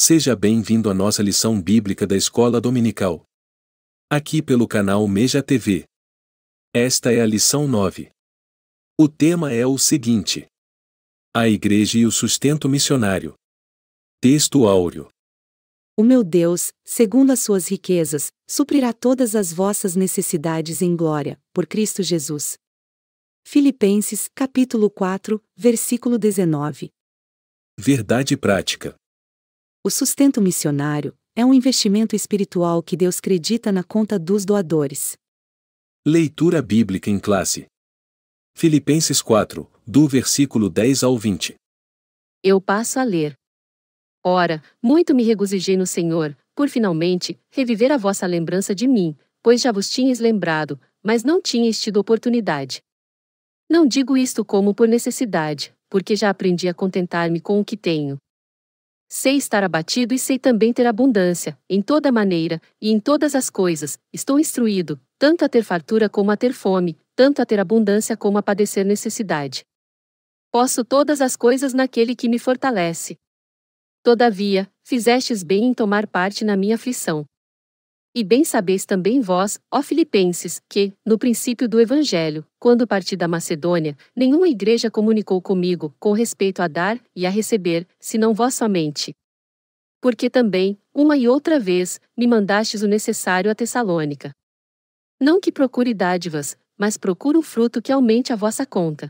seja bem-vindo à nossa lição bíblica da Escola Dominical. Aqui pelo canal Meja TV. Esta é a lição 9. O tema é o seguinte: A Igreja e o sustento missionário. Texto áureo. O meu Deus, segundo as suas riquezas, suprirá todas as vossas necessidades em glória, por Cristo Jesus. Filipenses, capítulo 4, versículo 19. Verdade prática. O sustento missionário é um investimento espiritual que Deus acredita na conta dos doadores. Leitura bíblica em classe. Filipenses 4, do versículo 10 ao 20. Eu passo a ler. Ora, muito me regozijei no Senhor, por finalmente reviver a vossa lembrança de mim, pois já vos tinhas lembrado, mas não tinhas tido oportunidade. Não digo isto como por necessidade, porque já aprendi a contentar-me com o que tenho. Sei estar abatido e sei também ter abundância, em toda maneira, e em todas as coisas, estou instruído, tanto a ter fartura como a ter fome, tanto a ter abundância como a padecer necessidade. Posso todas as coisas naquele que me fortalece. Todavia, fizestes bem em tomar parte na minha aflição. E bem sabeis também vós, ó Filipenses, que, no princípio do Evangelho, quando parti da Macedônia, nenhuma igreja comunicou comigo, com respeito a dar e a receber, senão vós somente. Porque também, uma e outra vez, me mandastes o necessário a Tessalônica. Não que procure dádivas, mas procuro o fruto que aumente a vossa conta.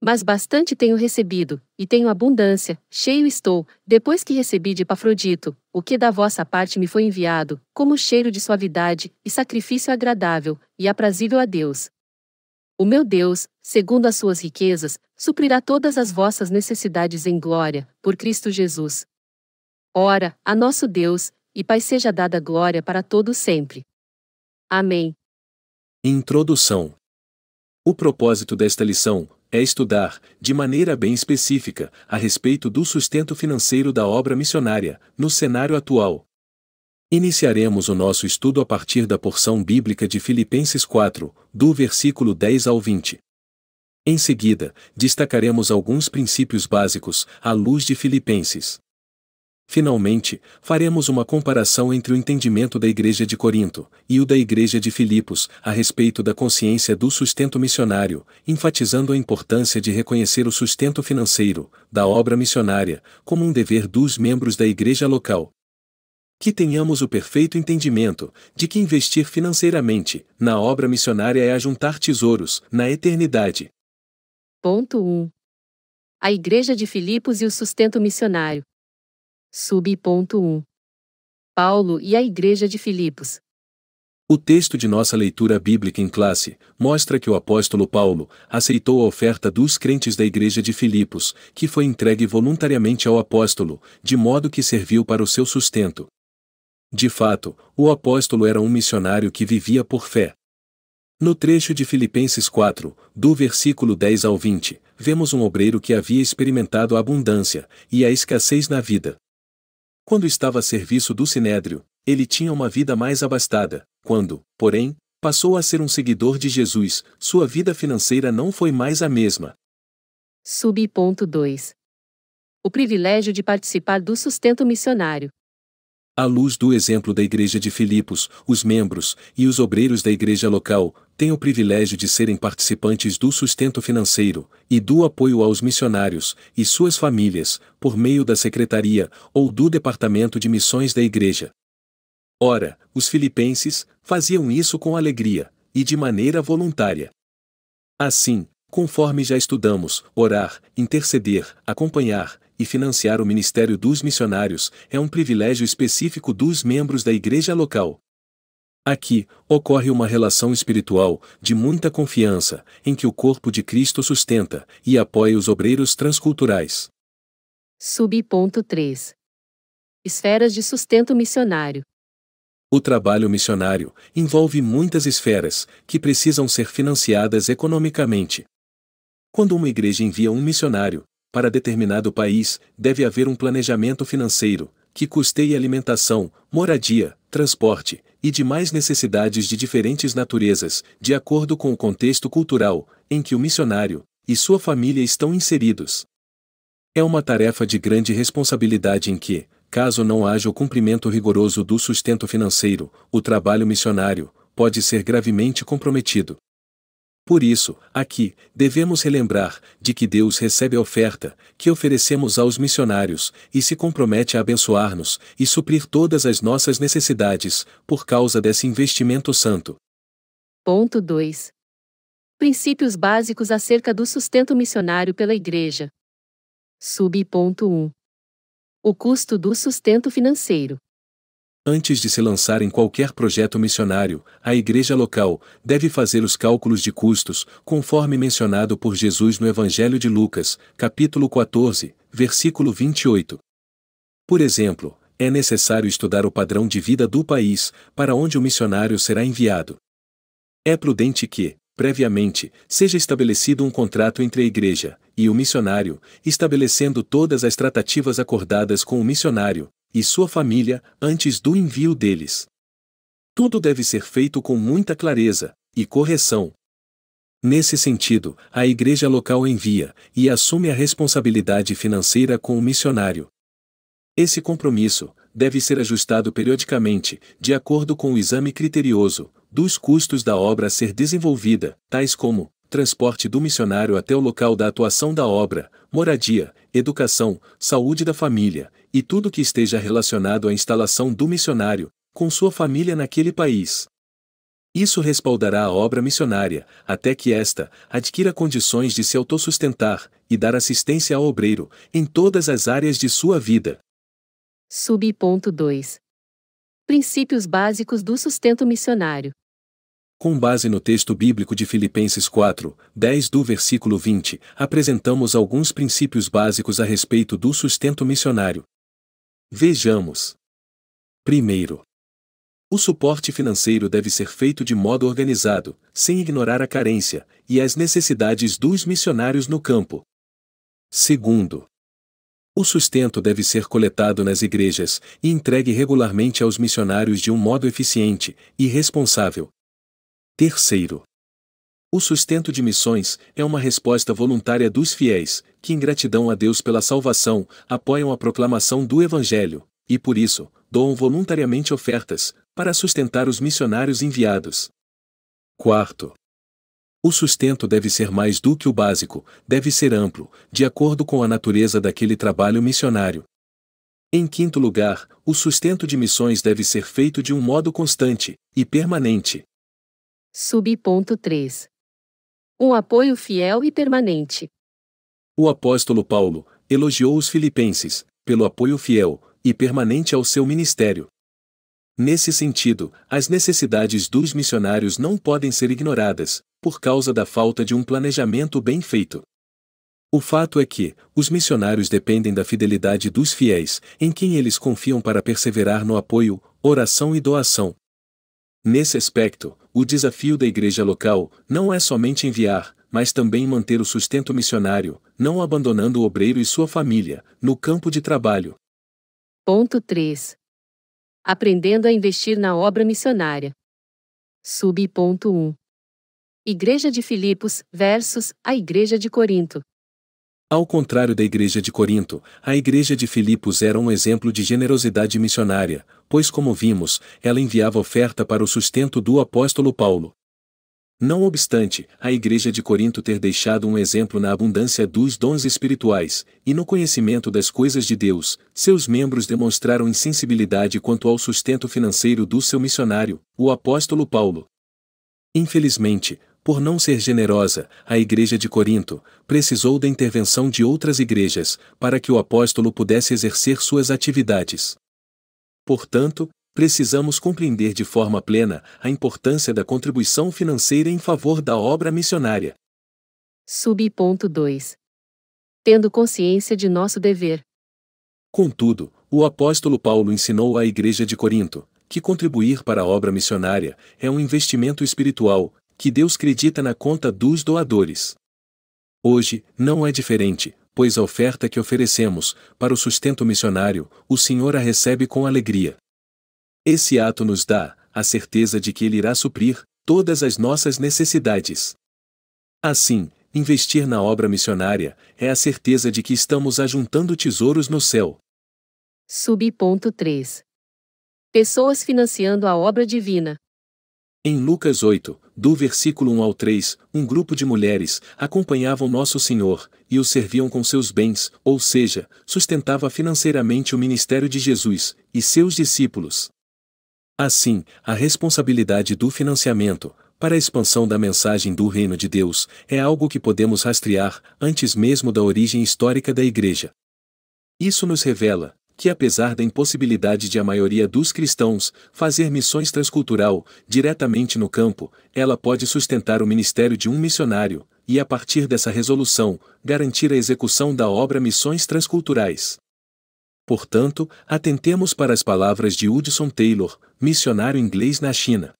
Mas bastante tenho recebido, e tenho abundância, cheio estou, depois que recebi de Epafrodito, o que da vossa parte me foi enviado, como cheiro de suavidade, e sacrifício agradável, e aprazível a Deus. O meu Deus, segundo as suas riquezas, suprirá todas as vossas necessidades em glória, por Cristo Jesus. Ora, a nosso Deus, e Pai seja dada glória para todos sempre. Amém. Introdução. O propósito desta lição é estudar, de maneira bem específica, a respeito do sustento financeiro da obra missionária, no cenário atual. Iniciaremos o nosso estudo a partir da porção bíblica de Filipenses 4, do versículo 10 ao 20. Em seguida, destacaremos alguns princípios básicos, à luz de Filipenses. Finalmente, faremos uma comparação entre o entendimento da Igreja de Corinto e o da Igreja de Filipos a respeito da consciência do sustento missionário, enfatizando a importância de reconhecer o sustento financeiro da obra missionária como um dever dos membros da Igreja local. Que tenhamos o perfeito entendimento de que investir financeiramente na obra missionária é ajuntar tesouros na eternidade. Ponto 1. A Igreja de Filipos e o sustento missionário. Sub.1 Paulo e a Igreja de Filipos. O texto de nossa leitura bíblica em classe mostra que o apóstolo Paulo aceitou a oferta dos crentes da Igreja de Filipos, que foi entregue voluntariamente ao apóstolo, de modo que serviu para o seu sustento. De fato, o apóstolo era um missionário que vivia por fé. No trecho de Filipenses 4, do versículo 10 ao 20, vemos um obreiro que havia experimentado a abundância e a escassez na vida. Quando estava a serviço do Sinédrio, ele tinha uma vida mais abastada. Quando, porém, passou a ser um seguidor de Jesus, sua vida financeira não foi mais a mesma. Sub.2 2. O privilégio de participar do sustento missionário. À luz do exemplo da Igreja de Filipos, os membros e os obreiros da igreja local têm o privilégio de serem participantes do sustento financeiro e do apoio aos missionários e suas famílias, por meio da secretaria ou do departamento de missões da igreja. Ora, os filipenses faziam isso com alegria e de maneira voluntária. Assim, conforme já estudamos, orar, interceder, acompanhar, e financiar o ministério dos missionários é um privilégio específico dos membros da igreja local. Aqui, ocorre uma relação espiritual, de muita confiança, em que o corpo de Cristo sustenta e apoia os obreiros transculturais. Sub.3 Esferas de sustento missionário. O trabalho missionário envolve muitas esferas, que precisam ser financiadas economicamente. Quando uma igreja envia um missionário, para determinado país, deve haver um planejamento financeiro, que custeie alimentação, moradia, transporte e demais necessidades de diferentes naturezas, de acordo com o contexto cultural em que o missionário e sua família estão inseridos. É uma tarefa de grande responsabilidade em que, caso não haja o cumprimento rigoroso do sustento financeiro, o trabalho missionário pode ser gravemente comprometido. Por isso, aqui, devemos relembrar de que Deus recebe a oferta que oferecemos aos missionários e se compromete a abençoar-nos e suprir todas as nossas necessidades por causa desse investimento santo. Ponto 2. Princípios básicos acerca do sustento missionário pela Igreja. Sub. Ponto 1. O custo do sustento financeiro. Antes de se lançar em qualquer projeto missionário, a igreja local deve fazer os cálculos de custos, conforme mencionado por Jesus no Evangelho de Lucas, capítulo 14, versículo 28. Por exemplo, é necessário estudar o padrão de vida do país para onde o missionário será enviado. É prudente que, previamente, seja estabelecido um contrato entre a igreja e o missionário, estabelecendo todas as tratativas acordadas com o missionário, e sua família antes do envio deles. Tudo deve ser feito com muita clareza e correção. Nesse sentido, a igreja local envia e assume a responsabilidade financeira com o missionário. Esse compromisso deve ser ajustado periodicamente, de acordo com o exame criterioso dos custos da obra a ser desenvolvida, tais como transporte do missionário até o local da atuação da obra, moradia, educação, saúde da família, e tudo que esteja relacionado à instalação do missionário, com sua família naquele país. Isso respaldará a obra missionária, até que esta adquira condições de se autossustentar e dar assistência ao obreiro em todas as áreas de sua vida. Sub-ponto 2. Princípios básicos do sustento missionário. Com base no texto bíblico de Filipenses 4, 10 do versículo 20, apresentamos alguns princípios básicos a respeito do sustento missionário. Vejamos. Primeiro, o suporte financeiro deve ser feito de modo organizado, sem ignorar a carência e as necessidades dos missionários no campo. Segundo, o sustento deve ser coletado nas igrejas e entregue regularmente aos missionários de um modo eficiente e responsável, Terceiro. O sustento de missões é uma resposta voluntária dos fiéis, que em gratidão a Deus pela salvação, apoiam a proclamação do Evangelho, e por isso, doam voluntariamente ofertas, para sustentar os missionários enviados. Quarto. O sustento deve ser mais do que o básico, deve ser amplo, de acordo com a natureza daquele trabalho missionário. Em quinto lugar, o sustento de missões deve ser feito de um modo constante e permanente. Subponto 3. Um apoio fiel e permanente. O apóstolo Paulo elogiou os filipenses pelo apoio fiel e permanente ao seu ministério. Nesse sentido, as necessidades dos missionários não podem ser ignoradas, por causa da falta de um planejamento bem feito. O fato é que, os missionários dependem da fidelidade dos fiéis, em quem eles confiam para perseverar no apoio, oração e doação. Nesse aspecto, o desafio da igreja local não é somente enviar, mas também manter o sustento missionário, não abandonando o obreiro e sua família, no campo de trabalho. Ponto 3. Aprendendo a investir na obra missionária. Sub. Ponto 1. Igreja de Filipos versus a Igreja de Corinto. Ao contrário da igreja de Corinto, a igreja de Filipos era um exemplo de generosidade missionária, pois, como vimos, ela enviava oferta para o sustento do apóstolo Paulo. Não obstante, a igreja de Corinto ter deixado um exemplo na abundância dos dons espirituais e no conhecimento das coisas de Deus, seus membros demonstraram insensibilidade quanto ao sustento financeiro do seu missionário, o apóstolo Paulo. Infelizmente, por não ser generosa, a igreja de Corinto precisou da intervenção de outras igrejas para que o apóstolo pudesse exercer suas atividades. Portanto, precisamos compreender de forma plena a importância da contribuição financeira em favor da obra missionária. Subponto 2. Tendo consciência de nosso dever. Contudo, o apóstolo Paulo ensinou à igreja de Corinto que contribuir para a obra missionária é um investimento espiritual que Deus acredita na conta dos doadores. Hoje, não é diferente, pois a oferta que oferecemos, para o sustento missionário, o Senhor a recebe com alegria. Esse ato nos dá a certeza de que Ele irá suprir todas as nossas necessidades. Assim, investir na obra missionária é a certeza de que estamos ajuntando tesouros no céu. Subponto 3. Pessoas financiando a obra divina. Em Lucas 8, do versículo 1 ao 3, um grupo de mulheres acompanhavam Nosso Senhor e o serviam com seus bens, ou seja, sustentava financeiramente o ministério de Jesus e seus discípulos. Assim, a responsabilidade do financiamento, para a expansão da mensagem do Reino de Deus, é algo que podemos rastrear antes mesmo da origem histórica da Igreja. Isso nos revela que, apesar da impossibilidade de a maioria dos cristãos fazer missões transcultural diretamente no campo, ela pode sustentar o ministério de um missionário e, a partir dessa resolução, garantir a execução da obra Missões Transculturais. Portanto, atentemos para as palavras de Hudson Taylor, missionário inglês na China.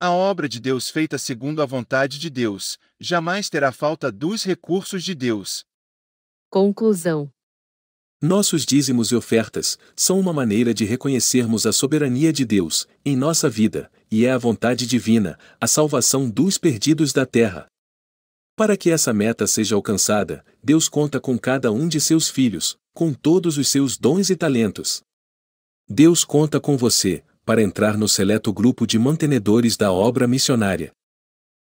A obra de Deus feita segundo a vontade de Deus jamais terá falta dos recursos de Deus. Conclusão. Nossos dízimos e ofertas são uma maneira de reconhecermos a soberania de Deus em nossa vida, e é a vontade divina, a salvação dos perdidos da terra. Para que essa meta seja alcançada, Deus conta com cada um de seus filhos, com todos os seus dons e talentos. Deus conta com você, para entrar no seleto grupo de mantenedores da obra missionária.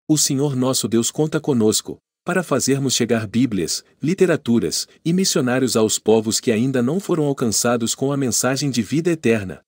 O Senhor nosso Deus conta conosco, para fazermos chegar Bíblias, literaturas e missionários aos povos que ainda não foram alcançados com a mensagem de vida eterna.